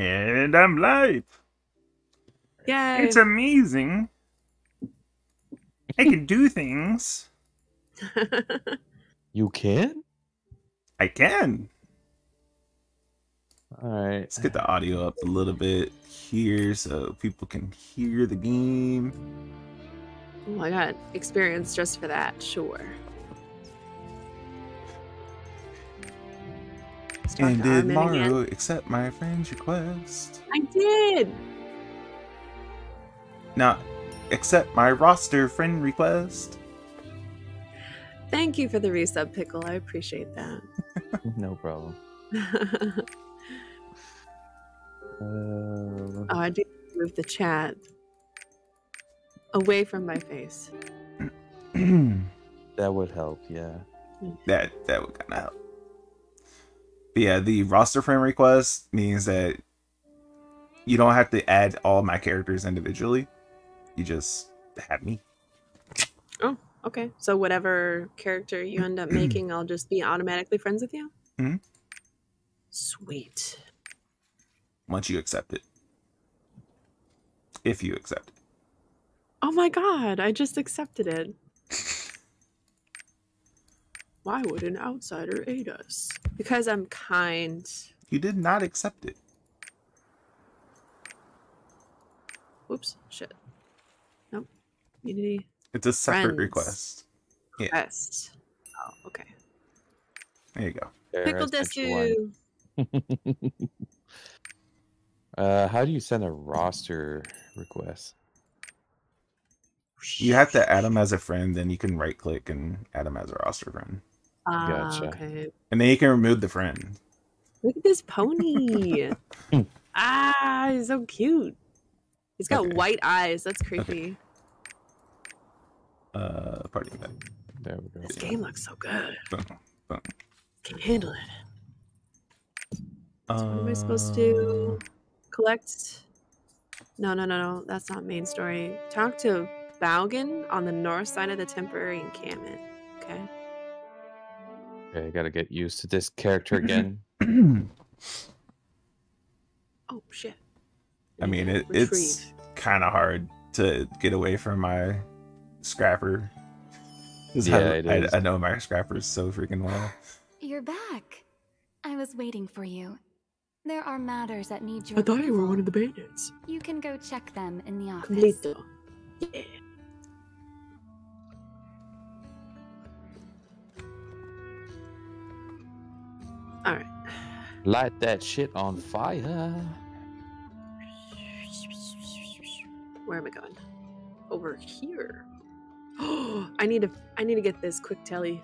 And I'm live. Yeah. It's amazing. I can do things. You can? I can. All right. Let's get the audio up a little bit here so people can hear the game. oh, I got experience just for that. Sure. Talk And to did Armin again. Maru accept my friend's request? I did. Now, accept my roster friend request. Thank you for the resub pickle. I appreciate that. No problem. Uh, oh, I do move the chat away from my face. that would help, yeah. that that would kind of help. But yeah, the roster friend request means that you don't have to add all my characters individually. You just have me. Oh, okay. So whatever character you end up making, I'll just be automatically friends with you. Mhm. Sweet. once you accept it. If you accept it. Oh my god! I just accepted it. Why would an outsider aid us? Because I'm kind. You did not accept it. Whoops. Shit. Nope. Unity It's a separate Friends. request. Yeah. quest. Oh, okay. There you go. There, Pickle I sent you one. Desu. uh, how do you send a roster request? You have to add them as a friend, then you can right click and add them as a roster friend. Ah, Gotcha. okay. And then you can remove the friend. Look at this pony. ah, he's so cute. He's got Okay. white eyes. That's creepy. Uh party event. There we go. This game looks so good. Boom, boom. Can't handle it. Uh, What am I supposed to do? Collect. No, no, no, no. That's not main story. Talk to Baugen on the north side of the temporary encampment. Okay. Okay, I gotta get used to this character again. Oh shit. I mean, it, it's kind of hard to get away from my scrapper. Yeah, I, it I- I know my scrappers so freaking well. You're back. I was waiting for you. There are matters that need your I thought you were one of the bandits. You can go check them in the office. Completo. Yeah. Light that shit on fire. Where am I going? Over here. Oh, I need to. I need to get this quick telly.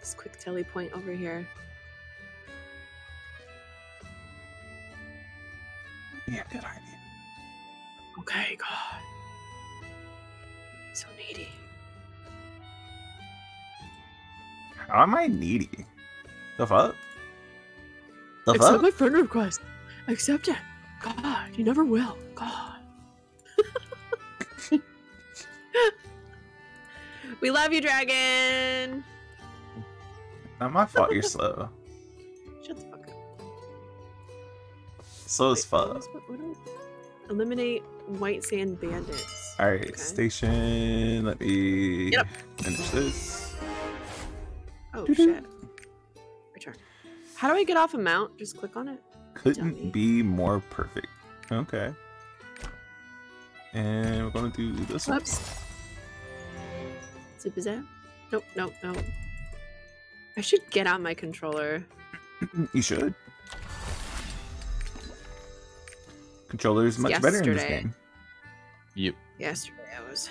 This quick telly point over here. Yeah, good idea. Okay, God. So needy. How am I needy? The fuck? The Accept fuck? my friend request. Accept it. God, you never will. God. we love you, dragon. Not my fault. You're slow. Shut the fuck up. Slow as Wait, what fuck. was- what- what Eliminate white sand bandits. All right, Okay. station. Let me Get finish this. Oh Doo-doo. shit. Return. How do I get off a mount? Just click on it. Couldn't be more perfect. Okay. And we're gonna do this one. Whoops. Zip is that? Nope, nope, nope. I should get out my controller. You should. Controller is much better in this game. Yep. Yesterday I was.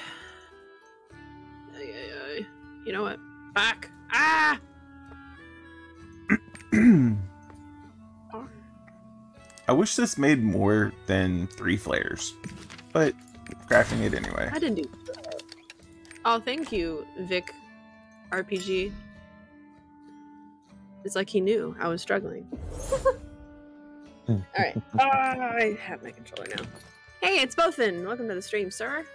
Ay, ay, ay. You know what? Back. Ah! I wish this made more than three flares, but crafting it anyway. I didn't do. Oh, thank you, Vic. RPG. It's like he knew I was struggling. All right. I have my controller now. Hey, it's Bothin. Welcome to the stream, sir.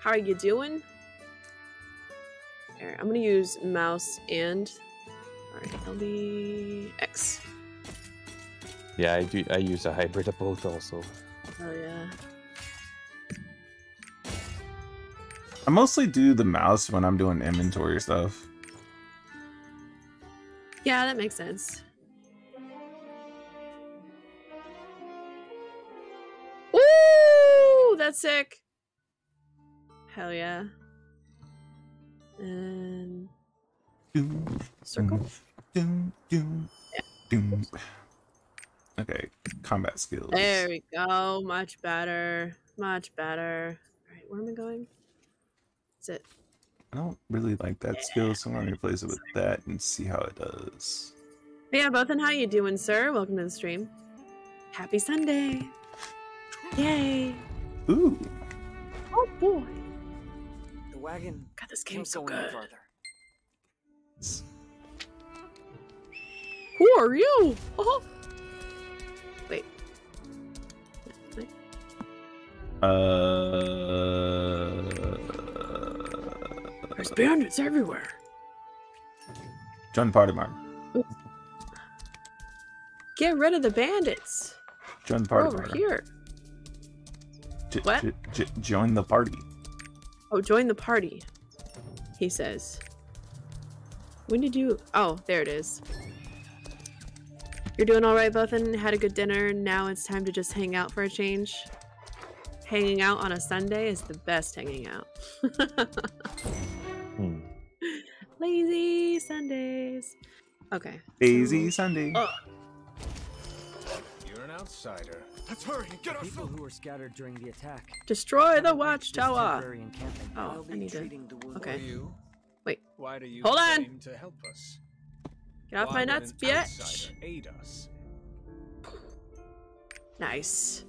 How are you doing? Here, I'm gonna use mouse and. All right, LB X. Yeah, I do. I use a hybrid of both also. Oh yeah. I mostly do the mouse when I'm doing inventory stuff. Yeah, that makes sense. Ooh, that's sick. Hell yeah. And Doom, circle. doom, doom, doom. Okay, combat skills. There we go. Much better. Much better. All right, where am I going? Is it? I don't really like that skill, so I'm gonna replace it with that and see how it does. Yeah, both and how you doing, sir? Welcome to the stream. Happy Sunday. Yay. Ooh, Oh boy. The wagon God, this can't game's so go any good. farther. Who are you? Oh. Wait. Uh, There's bandits everywhere. join the party, Mark. Get rid of the bandits. Join the party, over here. J- What? join the party. Oh, join the party. He says. When did you? Oh, there it is. You're doing all right, Button. Had a good dinner. Now it's time to just hang out for a change. Hanging out on a Sunday is the best hanging out. Hmm. Lazy Sundays. Okay. Lazy Sunday. Oh, You're an outsider. Let's hurry and get our people who were scattered during the attack. destroy the haven't reached this watchtower. Oh, I'll I be need to- treating the wounded. okay. Who are you? Wait. Why do you Hold on. to help us? Get off Why my nuts, an bitch. Aid us. Nice.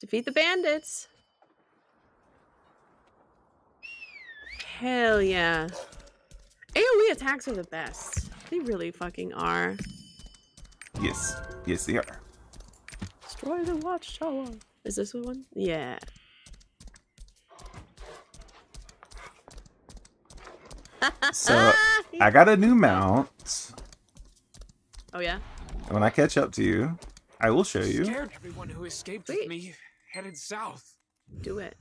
Defeat the bandits. Hell yeah. AoE attacks are the best. They really fucking are. Yes, yes, they are. Destroy the watchtower. Is this the one? Yeah. So I got a new mount. oh yeah. When I catch up to you, I will show you. Scared everyone who escaped Sweet. with me headed south. Do it.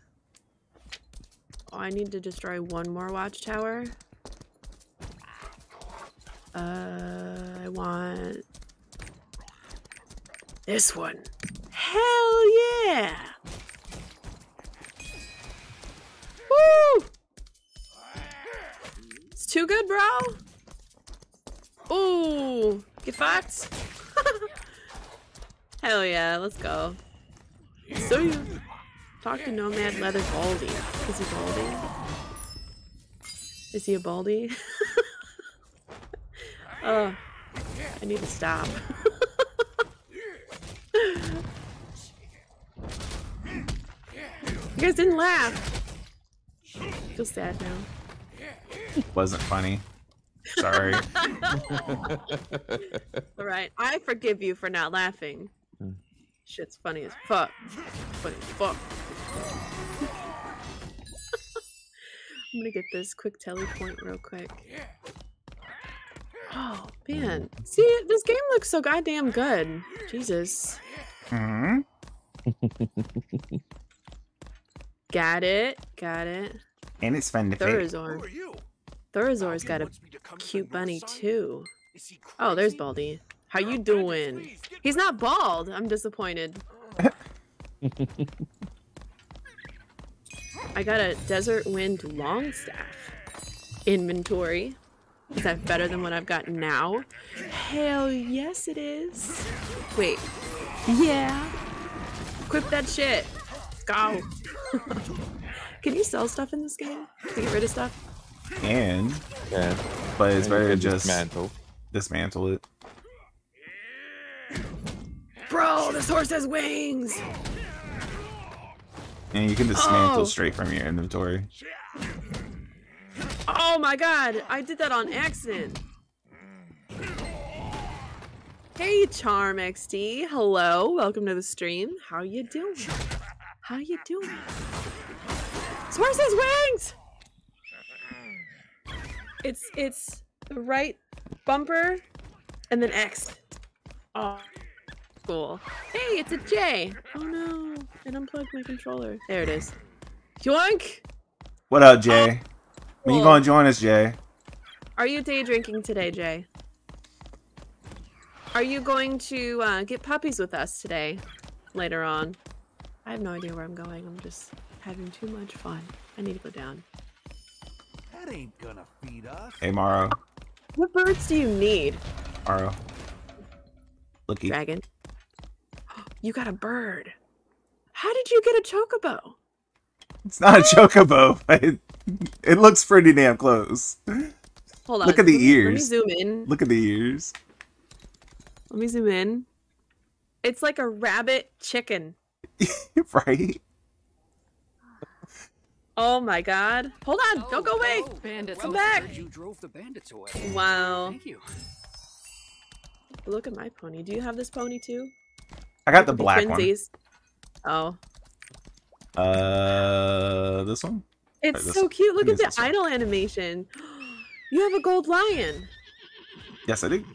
Oh, I need to destroy one more watchtower. Uh, I want this one. Hell yeah! Too good, bro. Ooh, get fucked. Hell yeah, let's go. So you. Talk to Nomad Leather Baldy. Is he Baldy? Is he a Baldy? oh, I need to stop. you guys didn't laugh. I feel sad now. Wasn't funny. Sorry. All right, I forgive you for not laughing. Shit's funny as fuck. Funny as fuck. I'm gonna get this quick tele point real quick. Oh man, see this game looks so goddamn good. Jesus, hmm got it, got it. And it's fun to play. Thurazor, Who are you? Thurazor's got a Wants me to come to the cute bunny too. Oh, there's? Baldy. How you doing? He's not bald. I'm disappointed. I got a Desert Wind Longstaff inventory. Is that better than what I've got now? Hell yes, it is. Wait. Yeah. Equip that shit. Go. Can you sell stuff in this game? to get rid of stuff? And, Yeah. but it's and you better to just dismantle. dismantle it. Bro, this horse has wings. And you can dismantle Oh. straight from your inventory. Oh my god, I did that on accident. Hey Charm XD, hello, welcome to the stream. How you doing? How you doing? This horse has wings! It's it's the right bumper and then X. Oh, cool. Hey, it's a J. Oh no, it unplugged my controller. There it is. Yoink! What up, Jay? when you gonna join us, Jay? Are you day drinking today, Jay? Are you going to uh, get puppies with us today? Later on. I have no idea where I'm going. I'm just having too much fun. I need to go down. That ain't gonna feed us. Hey, Maro. What birds do you need, Maro. Looky. dragon? You got a bird. How did you get a chocobo? It's not a chocobo, but it, it looks pretty damn close. Hold on. Look at the let me- Let me zoom in. Look at the ears. Let me zoom in. It's like a rabbit chicken. right? Oh my god. Hold on. Don't go away. Bandits. Come I back. You drove the bandits away. Wow. Thank you. Look at my pony. Do you have this pony too? I got the Could be black one. Oh. Uh, this one? It's this- so cute. Look at the it's this one. idle animation. You have a gold lion. Yes, I do.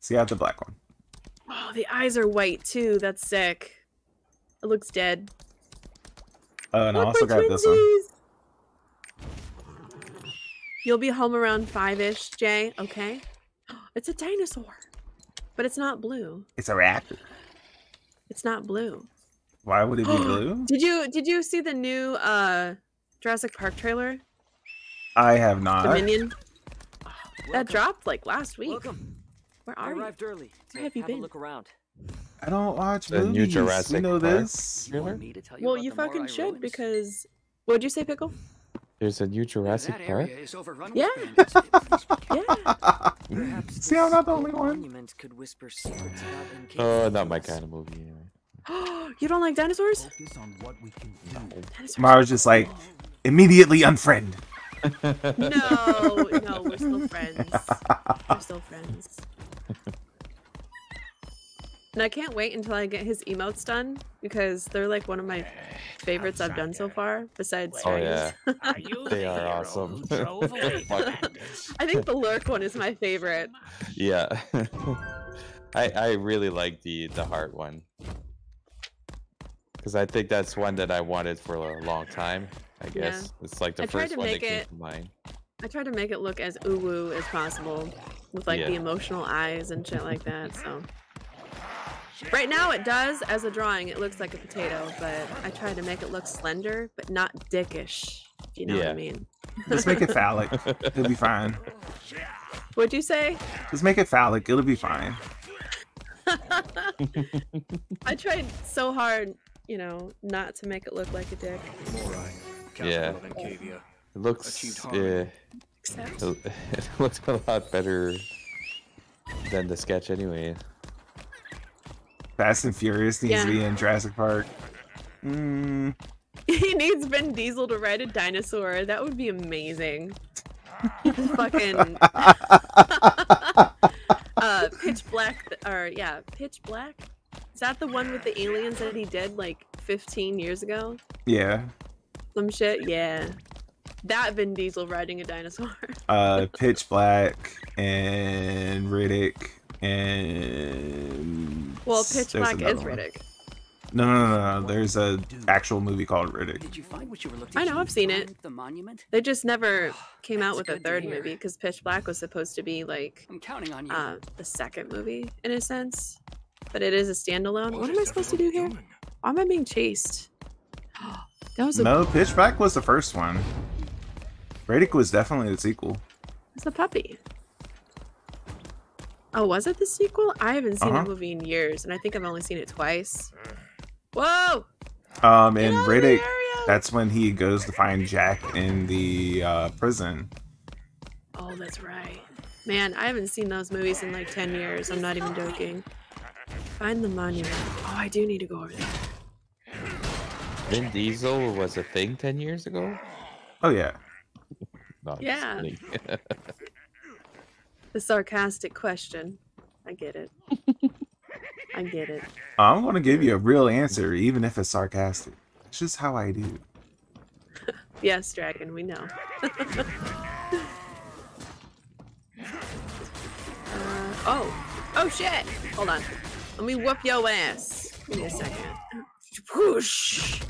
See, I have the black one. Oh, the eyes are white too. That's sick. It looks dead. Uh, and I also we're got this one. You'll be home around five-ish, Jay. Okay. It's a dinosaur, but it's not blue. It's a raptor. It's not blue. Why would it be blue? Did you did you see the new uh Jurassic Park trailer? I have not. Dominion. That dropped like last week. Welcome. Where I are you? arrived early. To Where have you have been? a look around. I don't watch The new movies. you know Park this. trailer? Want to tell you Well, you fucking should ruins? because. What'd you say, pickle? There's a new Jurassic that Park. is overrun Yeah. with bandits. Yeah. See, I'm not the only one. Could whisper secrets Oh, not my kind of movie. Anyway. you don't like dinosaurs? Focus on what we can do. Dinosaurs. Maro's just like, immediately unfriend. No, no, we're still friends. We're still friends. And I can't wait until I get his emotes done because they're like one of my favorites I've done so far, besides Oh Dragons. yeah, Are you They the are hero awesome. who drove away the Fuck. bandits? I think the lurk one is my favorite. yeah. I I really like the the heart one because I think that's one that I wanted for a long time. I Yeah. guess it's like the I tried first to one that make came it- to mind. I tried to make it look as uwu as possible with like the Yeah. emotional eyes and shit like that. So right now it does as a drawing. It looks like a potato, but I tried to make it look slender but not dickish. If you know what I Yeah. mean? Just make it phallic. It'll be fine. What'd you say? Just make it phallic. It'll be fine. I tried so hard, you know, not to make it look like a dick. Yeah. It looks Achieved it, Except it looks a lot better than the sketch anyway. Fast and Furious needs Yeah. to be in Jurassic Park. Mm, he needs Vin Diesel to ride a dinosaur. That would be amazing. Fucking uh, Pitch Black, or yeah, Pitch Black. Is that the one with the aliens that he did like 15 years ago? yeah. Some shit, yeah. That Vin Diesel riding a dinosaur. Uh, Pitch Black and Riddick and. well, Pitch Black is another one. Riddick. No, no, no, no. There's a actual movie called Riddick. Did you find what you were looking I know. I've seen it. The monument? They just never came out with a third movie because Pitch Black was supposed to be like I'm counting on you. uh, the second movie in a sense, but it is a standalone. What am I supposed to do here? Why am I being chased? That was a, No, Pitch Black was the first one. Riddick was definitely the sequel. it's a puppy. Oh, was it the sequel? I haven't seen Uh-huh. that movie in years, and I think I've only seen it twice. Whoa! Um, Get and Riddick, that's when he goes to find Jack in the uh, prison. Oh, that's right. Man, I haven't seen those movies in like 10 years. I'm not even joking. Find the monument. Oh, I do need to go over there. Vin Diesel was a thing ten years ago. Oh yeah. No, Yeah. kidding. The sarcastic question. I get it. I get it. I'm gonna give you a real answer, even if it's sarcastic. It's just how I do. Yes, Dragon, we know. uh, oh. Oh shit! Hold on. Let me whoop your ass. Give me a second. Whoosh!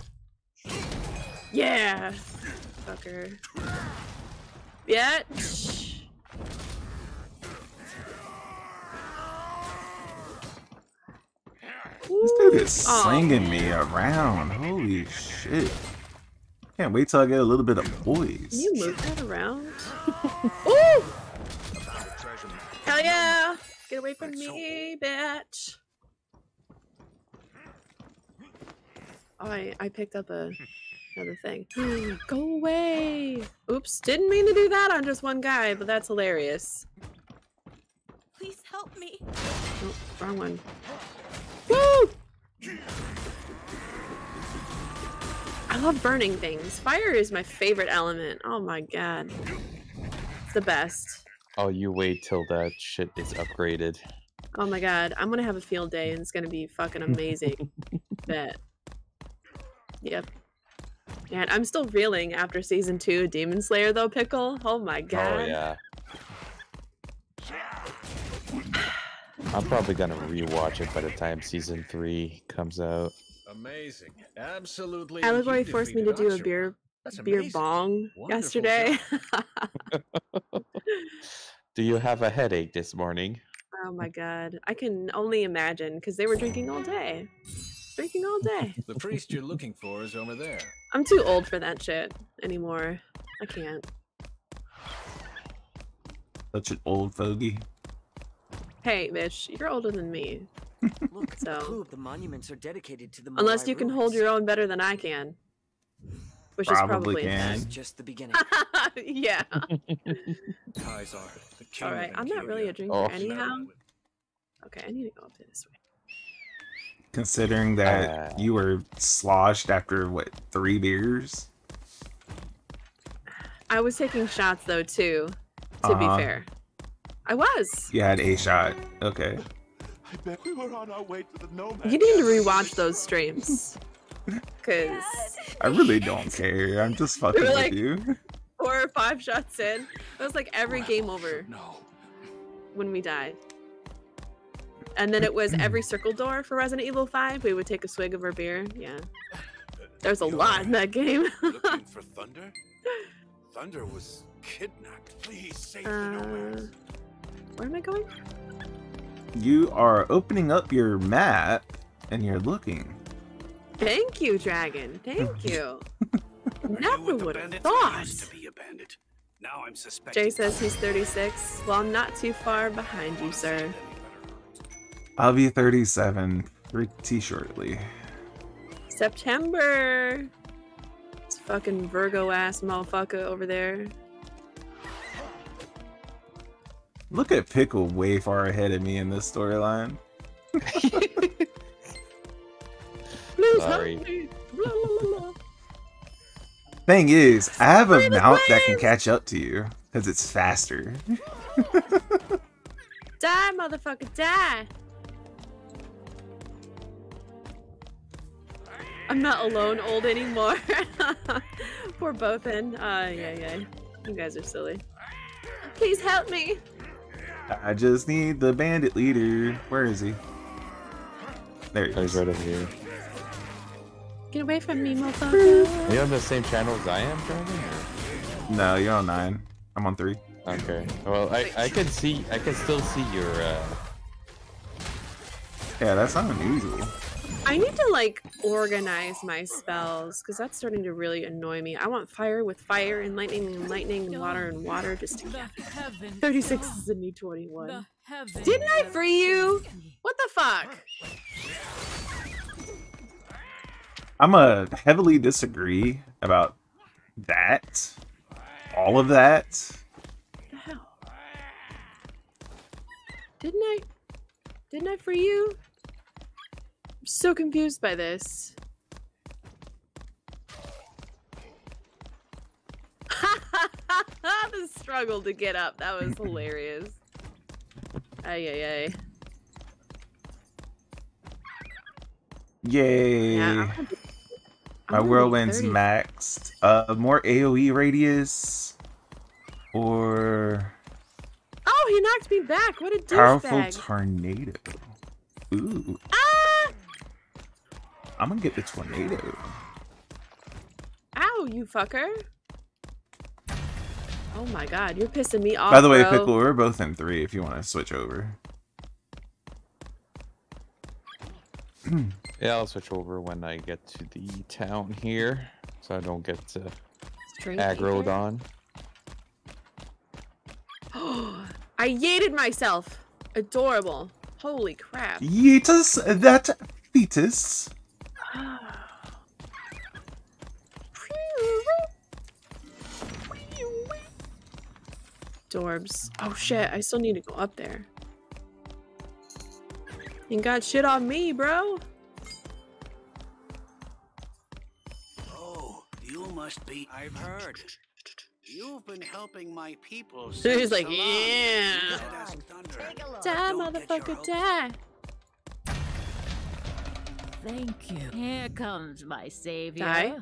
Yeah! Fucker. Bitch! This dude is Aw. slinging me around. Holy shit. Can't wait till I get a little bit of poise. Can you move that around? Ooh! Hell yeah! Get away from me, bitch! Oh, I, I picked up a another thing. Go away! Oops, didn't mean to do that on just one guy, but that's hilarious. Please help me. Oh, wrong one. Woo! I love burning things. Fire is my favorite element. Oh my god. It's the best. Oh, you wait till that shit is upgraded. Oh my god. I'm gonna have a field day and it's gonna be fucking amazing. Bet. Yep. And I'm still reeling after season two Demon Slayer though, Pickle. Oh my oh, god. Oh yeah. I'm probably gonna rewatch it by the time season three comes out. Amazing. Absolutely. Allegory forced me to do a beer beer bong Wonderful yesterday. Do you have a headache this morning? oh my god. I can only imagine because they were drinking all day. Drinking all day. The priest you're looking for is over there. I'm too old for that shit anymore. I can't. Such an old fogey. Hey, bitch, you're older than me. Look, So- a of the monuments are dedicated to the Unless you can hold your own better than I can. Which Probably is probably can. Just the beginning. yeah. Kaisar, the Alright, I'm not really a drinker Oh. anyhow. Okay, I need to go up this way. Considering that Uh. you were sloshed after what three beers? I was taking shots though too, to Uh-huh. be fair. I was. You had a shot. Okay. I bet we were on our way to the nomad. You need to rewatch those streams. Cause I really don't care. I'm just fucking with like- you. four or five shots in, it was like every game over No. when we died. And then it was every circle door for Resident Evil 5. We would take a swig of our beer. Yeah. There's a lot in that game. Looking for Thunder? Thunder was kidnapped. Please save the uh, nomads. Where am I going? You are opening up your map and you're looking. Thank you, Dragon. Thank you. Never you with the would have thought. to be a bandit. Now I'm suspected. Jay says he's 36. Well, I'm not too far behind you, sir. I'll be 37 pretty shortly. September. This fucking Virgo ass motherfucker over there. Look at Pickle way far ahead of me in this storyline. Please Sorry. help me. Blah, blah, blah, blah. Thing is, I have a Free mount that can catch up to you because it's faster. Die, motherfucker, die. I'm not alone old anymore. Poor Bothan. Uh, yeah, yeah. You guys are silly. Please help me. I just need the bandit leader. Where is he? There he Oh, he's right over here. Get away from me, motherfucker. Are you on the same channel as I am, Dragon? or- No, you're on nine. I'm on three. Okay. Well, I, I can see, I can still see your, uh, Yeah, that's not unusual. I need to like organize my spells because that's starting to really annoy me. I want fire with fire and lightning and lightning and water and water just together. 36 is the new 21. Didn't I free you? What the fuck? I'm a heavily disagree about that. All of that. What the hell? Didn't I? Didn't I free you? So confused by this. the struggle to get up. That was hilarious. Ay, ay, ay. Yay. Yeah, I'm gonna I'm My whirlwind's maxed. Uh, more AoE radius. Or Oh, he knocked me back. What a Powerful douchebag. tornado. Ooh, ah! I'm gonna get the tornado. Ow, you fucker. Oh my god, you're pissing me off. By the way, bro. Pickle, we're both in three if you want to switch over. Yeah, I'll switch over when I get to the town here, so I don't get uh, Straight aggroed on. I yeeted myself. Adorable. Holy crap. Yeetus that fetus. Dorbs. Oh shit, I still need to go up there. You got shit on me, bro. Oh, you must be. I've heard. You've been helping my people. So he's like, so yeah. Let us thunder. Die, Don't get your motherfucker, die. Thank you. Here comes my savior. Die.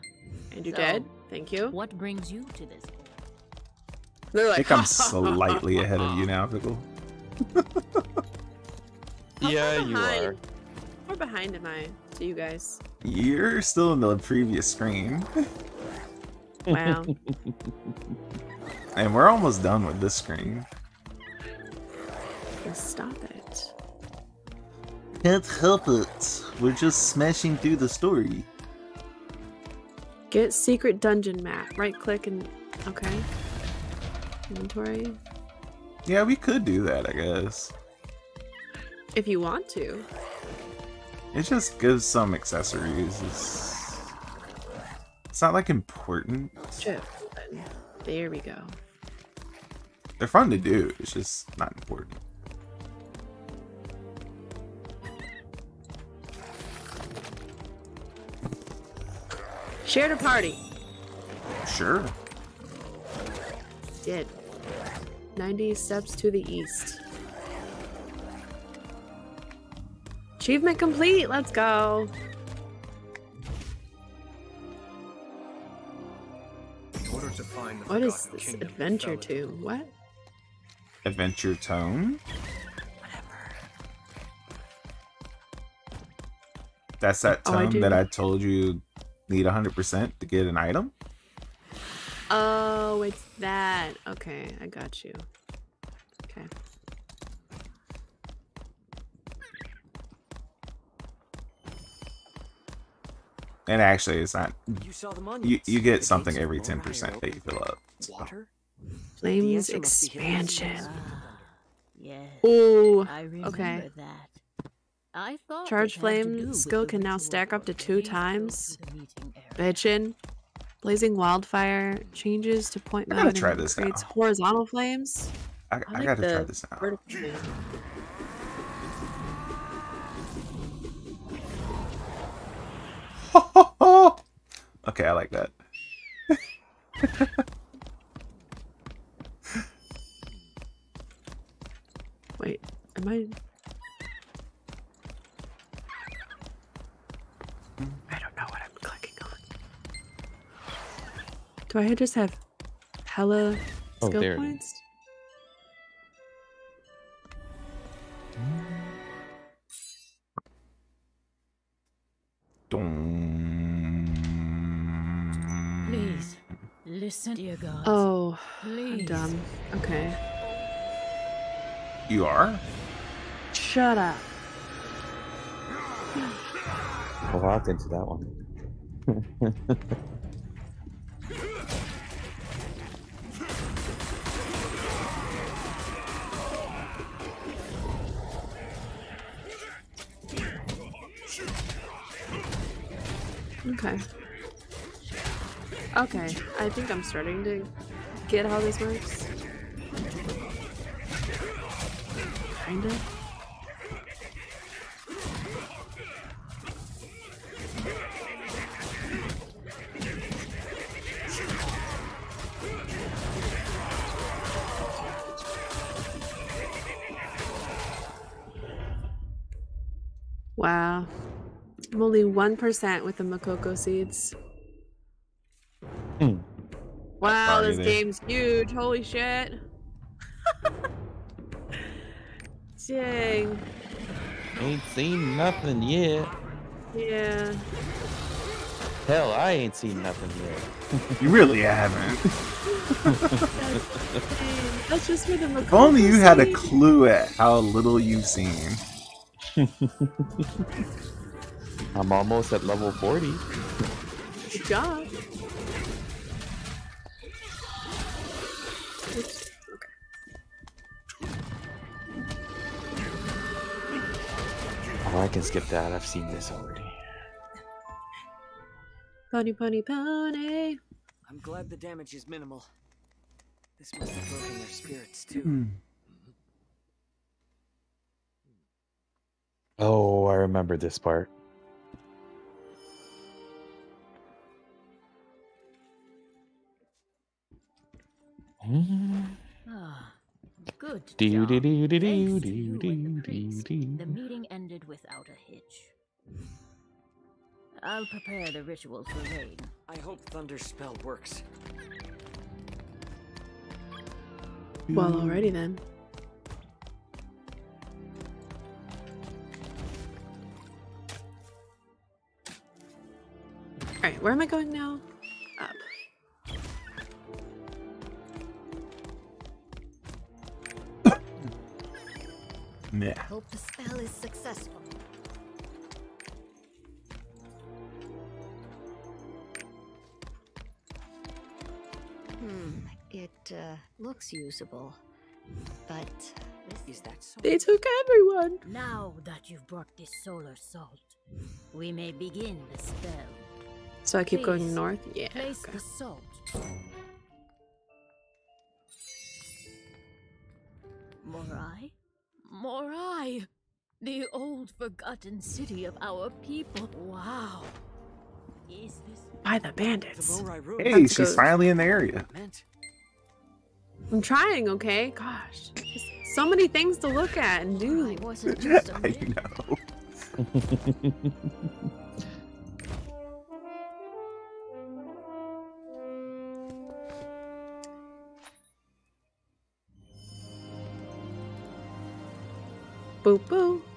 And you're So, dead. Thank you. What brings you to this? They're I like, think I'm slightly ahead of you now, Pickle. Yeah, you behind? are. How behind am I to you guys? You're still in the previous screen. Wow. And we're almost done with this screen. Just stop it. Can't help it. We're just smashing through the story. Get secret dungeon map. Right click and okay. Inventory. Yeah, we could do that, I guess. If you want to. It just gives some accessories. It's, it's not like important. Shit. There we go. They're fun to do. It's just not important. Share to party. Sure. Did. 90 steps to the east. Achievement complete. Let's go. Order to find the What is this adventure to? What? Adventure Tome. Whatever. That's that Oh, I tone that. I told you need 100% to get an item. Oh, it's that. Okay, I got you. Okay. And actually, it's not. You saw the You, you get gates something every 10% that you fill up. so. Water? Flames answer must be hidden in the expansion. depths. Yes. Ooh. I remember Okay. that. I thought Charge it had to do flame skill can now stack up to two times. through the meeting area. Bitchin'. Blazing wildfire changes to point I gotta mode try and this creates now. horizontal flames. I, I I like gotta try this now. vertical okay, I like that. Wait, am I? I don't know what I'm clicking on. Do I just have hella Oh, skill there it is. points? Please, listen, dear God. Oh, I'm Please. dumb. Okay. You are? Shut up. I walked into that one. Okay. Okay, I think I'm starting to get how this works. Kinda. Only 1% with the Mokoko seeds. Hmm. Wow, Party this there. game's huge. Holy shit. Dang. Ain't seen nothing yet. Yeah. Hell, I ain't seen nothing yet. You really haven't. Dang. That's just for the If only you had a clue at how little you've seen. I'm almost at level 40. Good job. Oops. Oh, I can skip that. I've seen this already. Pony, pony, pony. I'm glad the damage is minimal. This must have broken their spirits too. Hmm. Oh, I remember this part. Ah, good Do job. do do do do Thanks do you do the do do. The meeting ended without a hitch. I'll prepare the ritual for rain. I hope Thunder's spell works. Well, alrighty then. Alright, where am I going now? Yeah. Hope the spell is successful. Hmm, it uh, looks usable, but Is that so? They took everyone. Now that you've brought this solar salt, we may begin the spell. So I keep Please, going north? Yeah. Place okay. the salt. Morai? Morai! The old forgotten city of our people. Wow. Is this By the The bandits. Morai Hey, Let's she's go. finally in the area. I'm trying, okay? Gosh. So many things to look at and do. I wasn't just a I myth. know. Boo boo.